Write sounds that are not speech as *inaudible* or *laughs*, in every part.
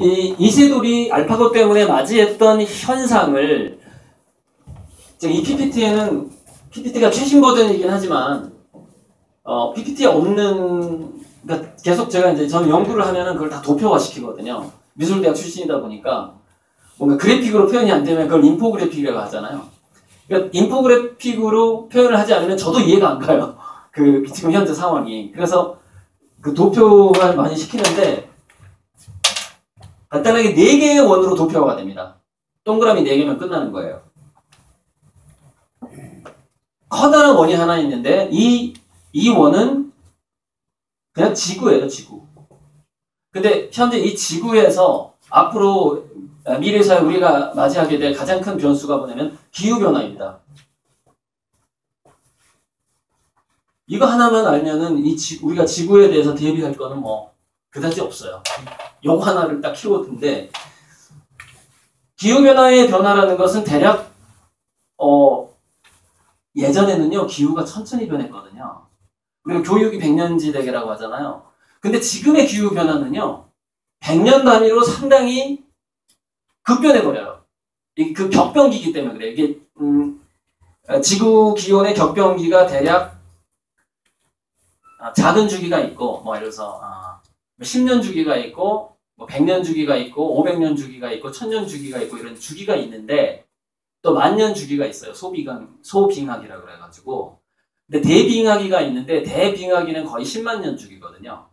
이 이세돌이 알파고 때문에 맞이했던 현상을 이 PPT에는 PPT가 최신 버전이긴 하지만 어, PPT에 없는 그러니까 계속 제가 이제 저는 연구를 하면은 그걸 다 도표화 시키거든요. 미술대학 출신이다 보니까 뭔가 그래픽으로 표현이 안 되면 그걸 인포그래픽이라고 하잖아요. 그러니까 인포그래픽으로 표현을 하지 않으면 저도 이해가 안 가요. *laughs* 그 지금 현재 상황이. 그래서 그 도표가 많이 시키는데 간단하게 4개의 원으로 도표가 됩니다. 동그라미 4개면 끝나는 거예요. 커다란 원이 하나 있는데 이, 이 원은 그냥 지구예요, 지구. 근데 현재 이 지구에서 앞으로 미래사에 우리가 맞이하게 될 가장 큰 변수가 뭐냐면 기후변화입니다. 이거 하나만 알면은 이 지, 우리가 지구에 대해서 대비할 거는 뭐 그다지 없어요. 요거 하나를 딱 키워드인데 기후변화의 변화라는 것은 대략 어 예전에는요 기후가 천천히 변했거든요. 그리고 교육이 백년지대계라고 하잖아요. 근데 지금의 기후 변화는요 100년 단위로 상당히 급변해 버려요. 그 격변기이기 때문에 그래. 이게 음, 지구 기온의 격변기가 대략 아, 작은 주기가 있고 뭐 예를 들어서 아, 10년 주기가 있고 뭐 100년 주기가 있고 500년 주기가 있고 1000년 주기가 있고 이런 주기가 있는데 또 만년 주기가 있어요. 소비강 소빙하기라 그래 가지고 근데 대빙하기가 있는데 대빙하기는 거의 10만 년 주기거든요.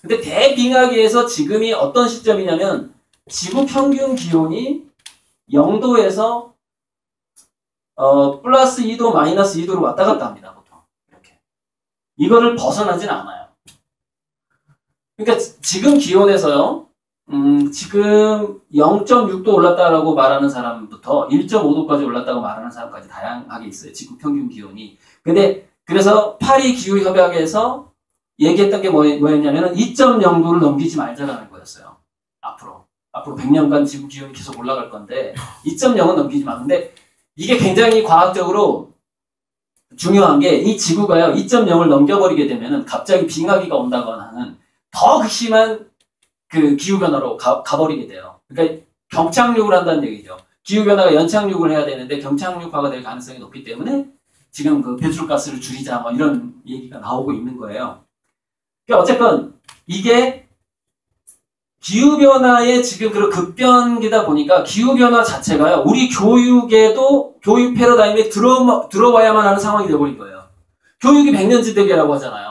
근데 대빙하기에서 지금이 어떤 시점이냐면 지구 평균 기온이 0도에서 어, 플러스 2도, 마이너스 2도로 왔다 갔다 합니다, 보통. 이렇게. 이거를 벗어나진 않아요. 그러니까 지금 기온에서요, 음, 지금 0.6도 올랐다라고 말하는 사람부터 1.5도까지 올랐다고 말하는 사람까지 다양하게 있어요. 지구 평균 기온이. 근데, 그래서 파리 기후 협약에서 얘기했던 게 뭐, 뭐였냐면은 2.0도를 넘기지 말자라는 거였어요. 앞으로. 앞으로 100년간 지구 기온이 계속 올라갈 건데, 2.0은 넘기지 마. 근데 이게 굉장히 과학적으로 중요한 게 이 지구가요 2.0을 넘겨버리게 되면은 갑자기 빙하기가 온다거나 하는 더 극심한 그 기후변화로 가, 가버리게 돼요. 그러니까 경착륙을 한다는 얘기죠. 기후변화가 연착륙을 해야 되는데 경착륙화가 될 가능성이 높기 때문에 지금 그 배출가스를 줄이자 뭐 이런 얘기가 나오고 있는 거예요. 그러니까 어쨌건 이게 기후변화의 지금 그런 급변기다 보니까 기후변화 자체가요, 우리 교육에도 교육 패러다임에 들어, 들어와야만 하는 상황이 되어버린 거예요. 교육이 백년지대계라고 하잖아요.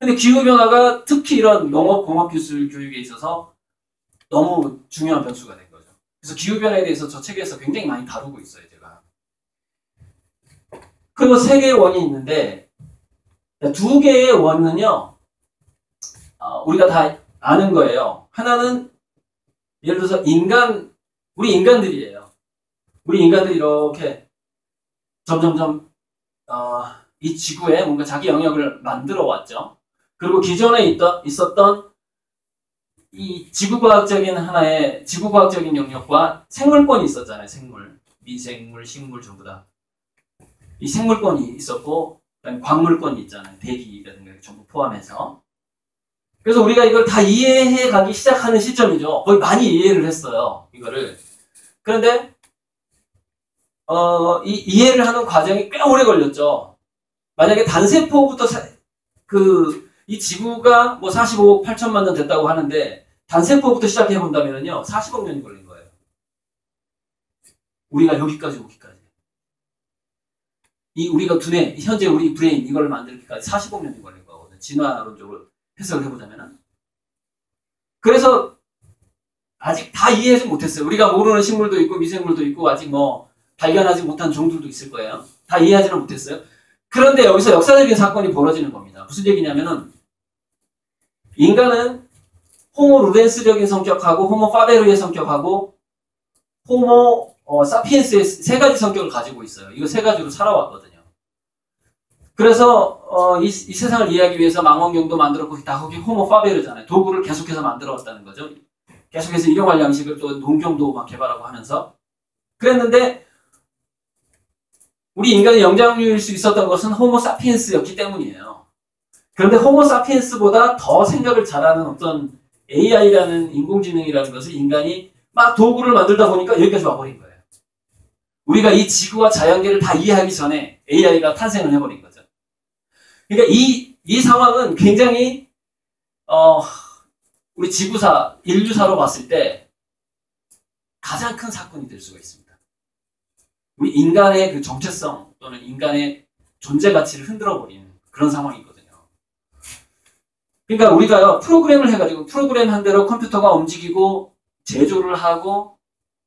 근데 기후변화가 특히 이런 농업, 공업기술 교육에 있어서 너무 중요한 변수가 된 거죠. 그래서 기후변화에 대해서 저 책에서 굉장히 많이 다루고 있어요, 제가. 그리고 세 개의 원이 있는데, 두 개의 원은요, 어, 우리가 다 아는 거예요. 하나는 예를 들어서 인간 우리 인간들이에요. 우리 인간들이 이렇게 점점점 어, 이 지구에 뭔가 자기 영역을 만들어 왔죠. 그리고 기존에 있던, 있었던 이 지구과학적인 하나의 지구과학적인 영역과 생물권이 있었잖아요. 생물, 미생물, 식물 전부 다. 이 생물권이 있었고 광물권이 있잖아요. 대기라든가 전부 포함해서. 그래서 우리가 이걸 다 이해해 가기 시작하는 시점이죠. 거의 많이 이해를 했어요. 이거를. 그런데 어, 이 이해를 하는 과정이 꽤 오래 걸렸죠. 만약에 단세포부터 그 이 지구가 뭐 45억 8천만 년 됐다고 하는데 단세포부터 시작해 본다면요 40억 년이 걸린 거예요. 우리가 여기까지 오기까지. 이 우리가 두뇌 현재 우리 brain 이걸 만들기까지 40억 년이 걸린 거거든요. 진화론적으로 해석을 해보자면은. 그래서 아직 다 이해하지 못했어요. 우리가 모르는 식물도 있고 미생물도 있고 아직 뭐 발견하지 못한 종들도 있을 거예요. 다 이해하지는 못했어요. 그런데 여기서 역사적인 사건이 벌어지는 겁니다. 무슨 얘기냐면은 인간은 호모 루덴스적인 성격하고 호모 파베르의 성격하고 호모 어, 사피엔스의 세 가지 성격을 가지고 있어요. 이거 세 가지로 살아왔거든요. 그래서 어, 이, 이, 세상을 이해하기 위해서 망원경도 만들었고 다 거기 호모 파베르잖아요. 도구를 계속해서 만들어 왔다는 거죠. 계속해서 일용할 양식을 또 농경도 막 개발하고 하면서 그랬는데 우리 인간의 영장류일 수 있었던 것은 호모 사피엔스였기 때문이에요. 그런데 호모 사피엔스보다 더 생각을 잘하는 어떤 AI라는 인공지능이라는 것을 인간이 막 도구를 만들다 보니까 여기까지 와버린 거예요. 우리가 이 지구와 자연계를 다 이해하기 전에 AI가 탄생을 해버린 거죠. 그러니까 이, 이 상황은 굉장히, 어, 우리 지구사, 인류사로 봤을 때 가장 큰 사건이 될 수가 있습니다. 우리 인간의 그 정체성 또는 인간의 존재 가치를 흔들어 버리는 그런 상황이거든요. 그러니까 우리가요 프로그램을 해가지고 프로그램 한 대로 컴퓨터가 움직이고 제조를 하고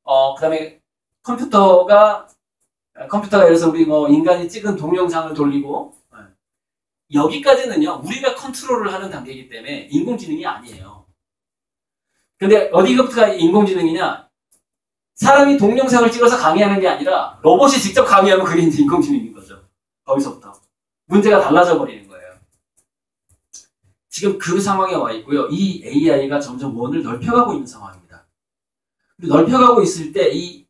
어 그 다음에 컴퓨터가 컴퓨터가 예를 들어서 우리 뭐 인간이 찍은 동영상을 돌리고 예. 여기까지는요 우리가 컨트롤을 하는 단계이기 때문에 인공지능이 아니에요. 근데 어디부터가 인공지능이냐? 사람이 동영상을 찍어서 강의하는 게 아니라 로봇이 직접 강의하면 그게 이제 인공지능인 거죠. 거기서부터 문제가 달라져 버리는 거예요. 지금 그 상황에 와 있고요. 이 AI가 점점 원을 넓혀가고 있는 상황입니다. 넓혀가고 있을 때 이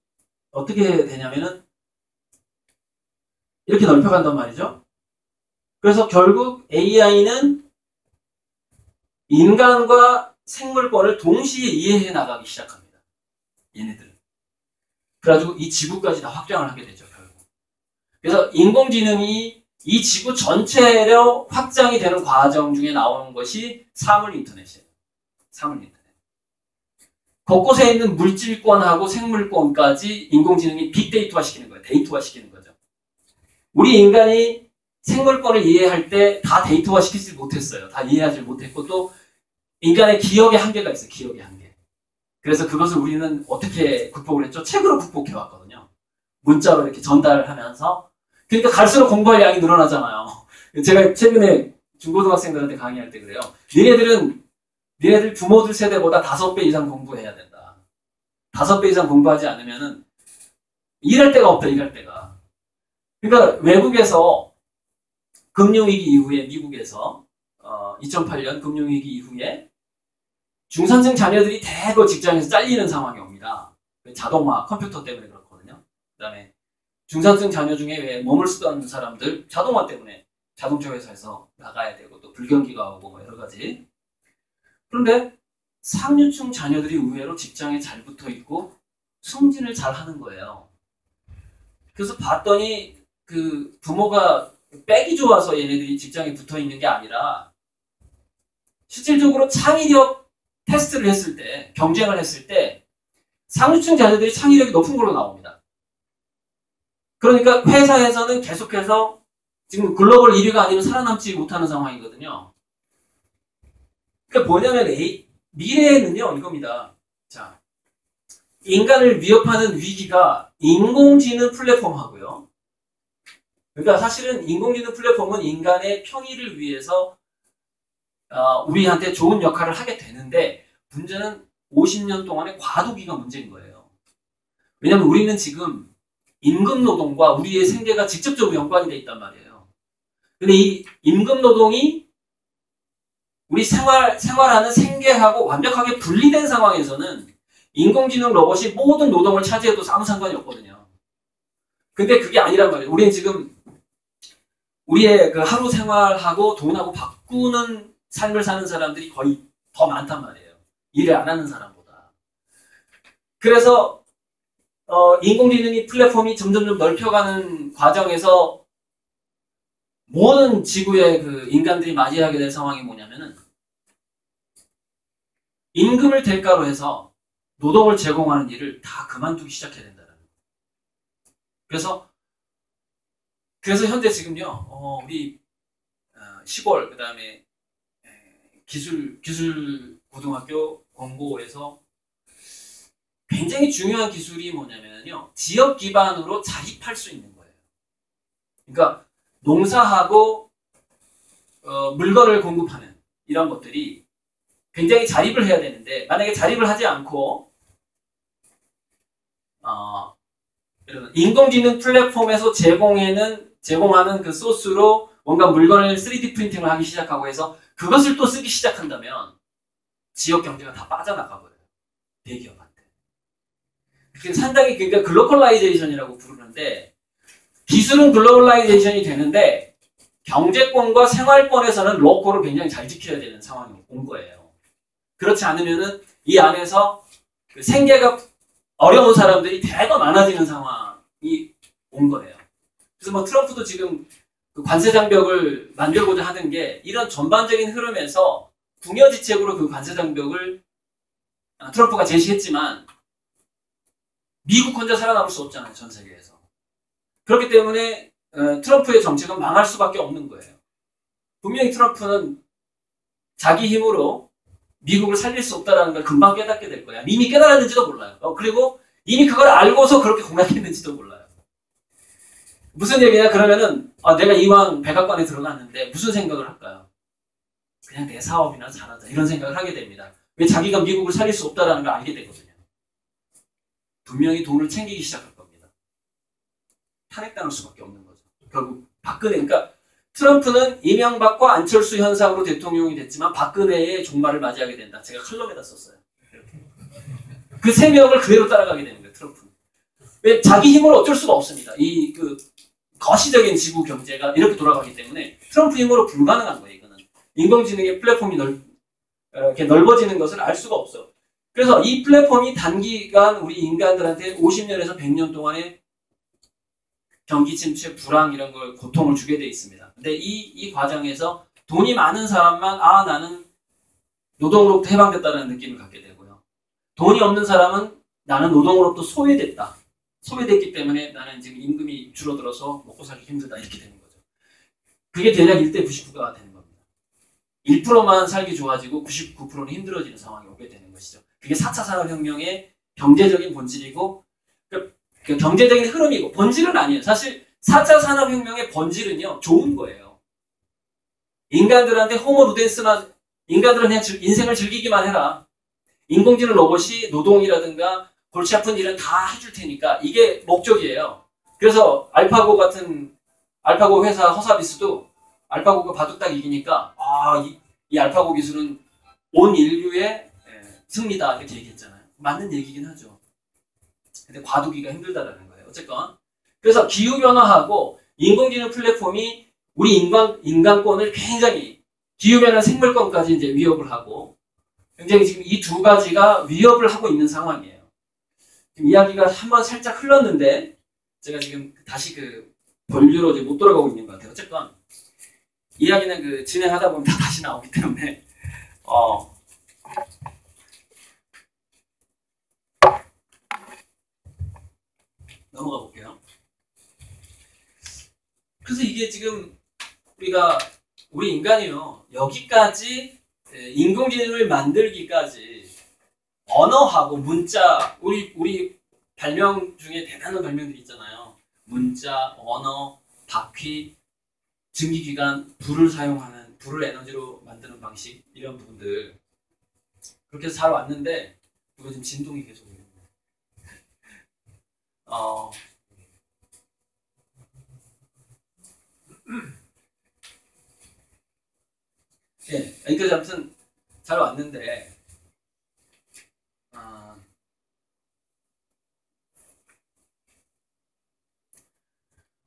어떻게 되냐면은 이렇게 넓혀간단 말이죠. 그래서 결국 AI는 인간과 생물권을 동시에 이해해 나가기 시작합니다. 얘네들은. 그래가지고 이 지구까지 다 확장을 하게 되죠, 결국. 그래서 인공지능이 이 지구 전체로 확장이 되는 과정 중에 나오는 것이 사물 인터넷이에요. 사물 인터넷. 곳곳에 있는 물질권하고 생물권까지 인공지능이 빅데이터화 시키는 거예요. 데이터화 시키는 거죠. 우리 인간이 생물권을 이해할 때 다 데이터화 시키지 못했어요. 다 이해하지 못했고 또 인간의 기억의 한계가 있어요. 기억의 한계. 그래서 그것을 우리는 어떻게 극복을 했죠? 책으로 극복해 왔거든요. 문자로 이렇게 전달을 하면서 그러니까 갈수록 공부할 양이 늘어나잖아요. 제가 최근에 중고등학생들한테 강의할 때 그래요. 니네들은 니네들 부모들 세대보다 다섯 배 이상 공부해야 된다. 다섯 배 이상 공부하지 않으면은 일할 데가 없다. 일할 데가. 그러니까 외국에서 금융위기 이후에 미국에서 어, 2008년 금융위기 이후에 중산층 자녀들이 대거 직장에서 잘리는 상황이 옵니다. 자동화, 컴퓨터 때문에 그렇거든요. 그 다음에 중산층 자녀 중에 왜 몸을 쓰던 사람들 자동화 때문에 자동차 회사에서 나가야 되고 또 불경기가 오고 뭐 여러 가지. 그런데 상류층 자녀들이 의외로 직장에 잘 붙어 있고 승진을 잘 하는 거예요. 그래서 봤더니 그 부모가 빼기 좋아서 얘네들이 직장에 붙어 있는 게 아니라 실질적으로 창의력 테스트를 했을 때 경쟁을 했을 때 상류층 자녀들이 창의력이 높은 걸로 나옵니다. 그러니까 회사에서는 계속해서 지금 글로벌 1위가 아니면 살아남지 못하는 상황이거든요. 그러니까 뭐냐면 A, 미래에는요 이겁니다. 자, 인간을 위협하는 위기가 인공지능 플랫폼하고요. 그러니까 사실은 인공지능 플랫폼은 인간의 편의를 위해서 어, 우리한테 좋은 역할을 하게 되는데 문제는 50년 동안의 과도기가 문제인 거예요. 왜냐하면 우리는 지금 임금 노동과 우리의 생계가 직접적으로 연관이 돼 있단 말이에요. 근데 이 임금 노동이 우리 생활, 생활하는 생계하고 완벽하게 분리된 상황에서는 인공지능 로봇이 모든 노동을 차지해도 아무 상관이 없거든요. 근데 그게 아니란 말이에요. 우리는 지금 우리의 그 하루 생활하고 돈하고 바꾸는 삶을 사는 사람들이 거의 더 많단 말이에요. 일을 안 하는 사람보다. 그래서 어, 인공지능이 플랫폼이 점점점 넓혀가는 과정에서 모든 지구의 그 인간들이 맞이하게 될 상황이 뭐냐면은 임금을 대가로 해서 노동을 제공하는 일을 다 그만두기 시작해야 된다는 거예요. 그래서 그래서 현재 지금요, 어, 우리 어, 시골 그다음에 기술 기술 고등학교 공고에서 굉장히 중요한 기술이 뭐냐면요. 지역 기반으로 자립할 수 있는 거예요. 그러니까 농사하고 어, 물건을 공급하는 이런 것들이 굉장히 자립을 해야 되는데 만약에 자립을 하지 않고 어, 인공지능 플랫폼에서 제공에는 제공하는 그 소스로 뭔가 물건을 3D 프린팅을 하기 시작하고 해서 그것을 또 쓰기 시작한다면 지역 경제가 다 빠져나가 버려요. 대기업. 상당히 그러니까 glocalization이라고 부르는데 기술은 glocalization이 되는데 경제권과 생활권에서는 local을 굉장히 잘 지켜야 되는 상황이 온 거예요. 그렇지 않으면은 이 안에서 그 생계가 어려운 사람들이 대거 많아지는 상황이 온 거예요. 그래서 뭐 트럼프도 지금 그 관세 장벽을 만들고자 하는 게 이런 전반적인 흐름에서 궁여지책으로 그 관세 장벽을 아, 트럼프가 제시했지만 미국 혼자 살아남을 수 없잖아요, 전 세계에서. 그렇기 때문에 어, 트럼프의 정책은 망할 수밖에 없는 거예요. 분명히 트럼프는 자기 힘으로 미국을 살릴 수 없다는 걸 금방 깨닫게 될 거야. 이미 깨달았는지도 몰라요. 어, 그리고 이미 그걸 알고서 그렇게 공약했는지도 몰라요. 무슨 얘기냐? 그러면은 아, 내가 이왕 백악관에 들어갔는데 무슨 생각을 할까요? 그냥 내 사업이나 잘하자 이런 생각을 하게 됩니다. 왜 자기가 미국을 살릴 수 없다는 걸 알게 되거든요. 분명히 돈을 챙기기 시작할 겁니다. 탄핵당할 수밖에 없는 거죠. 결국 박근혜, 그러니까 트럼프는 이명박과 안철수 현상으로 대통령이 됐지만 박근혜의 종말을 맞이하게 된다. 제가 칼럼에다 썼어요. 그 세 명을 그대로 따라가게 되는 거예요. 트럼프는. 왜 자기 힘으로 어쩔 수가 없습니다. 이 그 거시적인 지구 경제가 이렇게 돌아가기 때문에 트럼프 힘으로 불가능한 거예요. 이거는 인공지능의 플랫폼이 넓, 어, 이렇게 넓어지는 것을 알 수가 없어. 그래서 이 플랫폼이 단기간 우리 인간들한테 50년에서 100년 동안의 경기 침체, 불황 이런 걸 고통을 주게 돼 있습니다. 근데 이, 이 과정에서 돈이 많은 사람만 아 나는 노동으로부터 해방됐다는 느낌을 갖게 되고요. 돈이 없는 사람은 나는 노동으로부터 소외됐다. 소외됐기 때문에 나는 지금 임금이 줄어들어서 먹고 살기 힘들다 이렇게 되는 거죠. 그게 대략 1대 99가 되는 겁니다. 1%만 살기 좋아지고 99%는 힘들어지는 상황이 오게 되는 것이죠. 그게 4차 산업혁명의 경제적인 본질이고 그, 그 경제적인 흐름이고 본질은 아니에요. 사실 4차 산업혁명의 본질은요. 좋은 거예요. 인간들한테 호모 루덴스나 인간들은 그냥 인생을 즐기기만 해라. 인공지능 로봇이 노동이라든가 골치 아픈 일은 다 해줄 테니까 이게 목적이에요. 그래서 알파고 같은 알파고 회사 허사비스도 알파고가 바둑 딱 이기니까 아, 이, 이 알파고 기술은 온 인류의 승리다 이렇게 얘기했잖아요. 맞는 얘기긴 하죠. 근데 과도기가 힘들다라는 거예요. 어쨌건 그래서 기후 변화하고 인공지능 플랫폼이 우리 인간 인간권을 굉장히 기후 변화 생물권까지 이제 위협을 하고 굉장히 지금 이 두 가지가 위협을 하고 있는 상황이에요. 지금 이야기가 한 번 살짝 흘렀는데 제가 지금 다시 그 본류로 이제 못 돌아가고 있는 것 같아요. 어쨌건 이야기는 그 진행하다 보면 다 다시 나오기 때문에 어 넘어가 볼게요. 그래서 이게 지금 우리가 우리 인간이요 여기까지 인공지능을 만들기까지 언어하고 문자 우리 우리 발명 중에 대단한 발명들이 있잖아요. 문자, 언어, 바퀴, 증기기관, 불을 사용하는 불을 에너지로 만드는 방식 이런 부분들 그렇게 잘 왔는데 그거 지금 진동이 계속 어, *clears throat* 예, 그러니까 아무튼 잘 왔는데 어,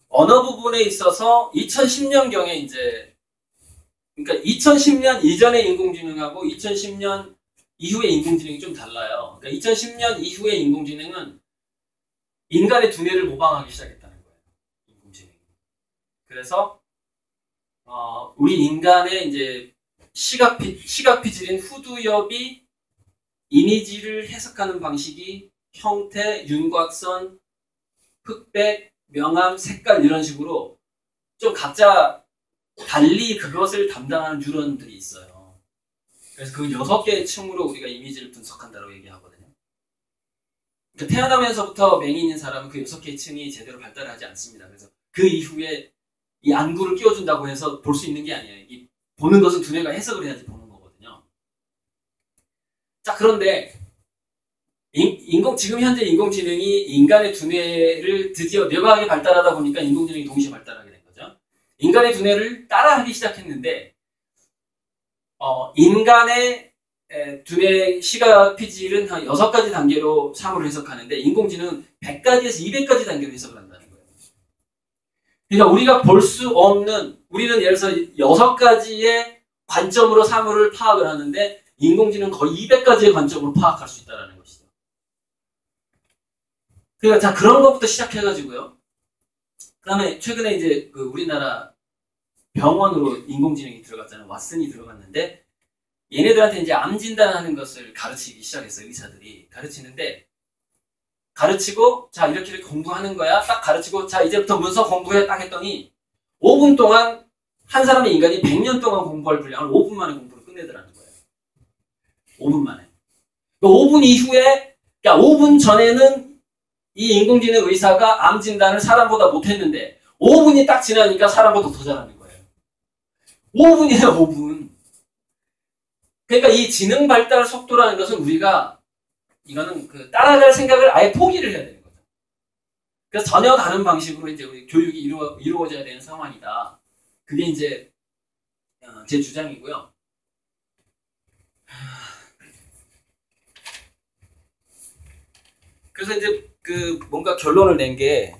언어 부분에 있어서 2010년경에 이제 그러니까 2010년 이전의 인공지능하고 2010년 이후의 인공지능이 좀 달라요. 그러니까 2010년 이후의 인공지능은 인간의 두뇌를 모방하기 시작했다는 거예요. 인공지능이. 그래서 어, 우리 인간의 이제 시각 피, 시각 피질인 후두엽이 이미지를 해석하는 방식이 형태, 윤곽선, 흑백, 명암, 색깔 이런 식으로 좀 각자 달리 그것을 담당하는 뉴런들이 있어요. 그래서 그 여섯 개의 층으로 우리가 이미지를 분석한다고 얘기하거든요. 그 태어나면서부터 맹인인 사람은 그 여섯 개의 층이 제대로 발달하지 않습니다. 그래서 그 이후에 이 안구를 끼워준다고 해서 볼 수 있는 게 아니에요. 이 보는 것은 두뇌가 해석을 해야지 보는 거거든요. 자, 그런데 인, 공 지금 현재 인공지능이 인간의 두뇌를 드디어 뇌과학이 발달하다 보니까 인공지능이 동시에 발달하게 된 거죠. 인간의 두뇌를 따라하기 시작했는데 어, 인간의 두뇌 시각 피질은 한 6가지 단계로 사물을 해석하는데 인공지능은 100가지에서 200가지 단계로 해석을 한다는 거예요. 그러니까 우리가 볼 수 없는 우리는 예를 들어서 6가지의 관점으로 사물을 파악을 하는데 인공지능 거의 200가지의 관점으로 파악할 수 있다는 것이죠. 그러니까 자 그런 것부터 시작해가지고요. 그 다음에 최근에 이제 그 우리나라 병원으로 인공지능이 들어갔잖아요. 왓슨이 들어갔는데 얘네들한테 이제 암 진단하는 것을 가르치기 시작했어요. 의사들이 가르치는데 가르치고 자 이렇게 이렇게 공부하는 거야. 딱 가르치고 자 이제부터 문서 공부해 딱 했더니 5분 동안 한 사람의 인간이 100년 동안 공부할 분량을 5분 만에 공부를 끝내더라는 거예요. 5분 만에. 5분 그러니까 이후에 그러니까 5분 전에는 이 인공지능 의사가 암 진단을 사람보다 못했는데 5분이 딱 지나니까 사람보다 더 잘하는 거예요. 5분이에요, 5분. 그러니까 이 지능 발달 속도라는 것은 우리가 이거는 그 따라갈 생각을 아예 포기를 해야 되는 거죠. 그래서 전혀 다른 방식으로 이제 우리 교육이 이루어, 이루어져야 되는 상황이다. 그게 이제 어, 제 주장이고요. 그래서 이제 그 뭔가 결론을 낸 게